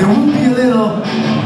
it won't be a little